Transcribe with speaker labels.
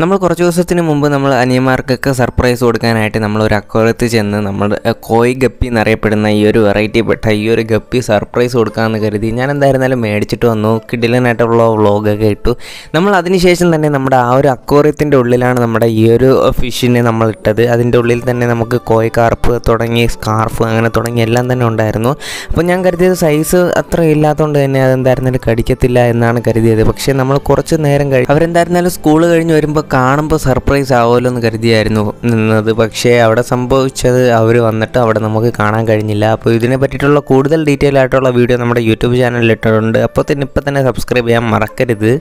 Speaker 1: നമ്മൾ കുറച്ച് ദിവസത്തിന് മുമ്പ് നമ്മൾ അനിയന്മാർക്കൊക്കെ സർപ്രൈസ് കൊടുക്കാനായിട്ട് നമ്മൾ ഒരു അക്വറത്തിൽ ചെന്ന് നമ്മൾ കോയ് ഗപ്പി എന്നറിയപ്പെടുന്ന ഈ ഒരു വെറൈറ്റി പെട്ട ഈ ഒരു ഗപ്പി സർപ്രൈസ് കൊടുക്കാമെന്ന് കരുതി ഞാൻ എന്തായിരുന്നാലും മേടിച്ചിട്ട് വന്നു. കിടിലനായിട്ടുള്ള വ്ളോഗൊക്കെ ഇട്ടു. നമ്മൾ അതിനുശേഷം തന്നെ നമ്മുടെ ആ ഒരു അക്വറിയത്തിന്റെ ഉള്ളിലാണ് നമ്മുടെ ഈ ഒരു ഫിഷിനെ നമ്മൾ ഇട്ടത്. അതിന്റെ ഉള്ളിൽ തന്നെ നമുക്ക് കോയ് കാർപ്പ് തുടങ്ങി സ്കാർഫ് അങ്ങനെ തുടങ്ങി എല്ലാം തന്നെ ഉണ്ടായിരുന്നു. അപ്പോൾ ഞാൻ കരുതിയത് സൈസ് അത്ര ഇല്ലാത്തതുകൊണ്ട് തന്നെ അതെന്തായിരുന്നാലും കടിക്കത്തില്ല എന്നാണ് കരുതിയത്. പക്ഷേ നമ്മൾ കുറച്ച് നേരം കഴിഞ്ഞ് അവരെന്തായിരുന്നാലും സ്കൂൾ കഴിഞ്ഞ് വരുമ്പോൾ കാണുമ്പോൾ സർപ്രൈസ് ആവുമല്ലോ എന്ന് കരുതിയായിരുന്നു നിന്നത്. പക്ഷേ അവിടെ സംഭവിച്ചത് അവർ വന്നിട്ട് അവിടെ നമുക്ക് കാണാൻ കഴിഞ്ഞില്ല. അപ്പോൾ ഇതിനെ പറ്റിയിട്ടുള്ള കൂടുതൽ ഡീറ്റെയിൽ ആയിട്ടുള്ള വീഡിയോ നമ്മുടെ യൂട്യൂബ് ചാനലിൽ ഇട്ടിട്ടുണ്ട്. അപ്പോൾ തന്നെ ഇപ്പം തന്നെ സബ്സ്ക്രൈബ് ചെയ്യാൻ മറക്കരുത്.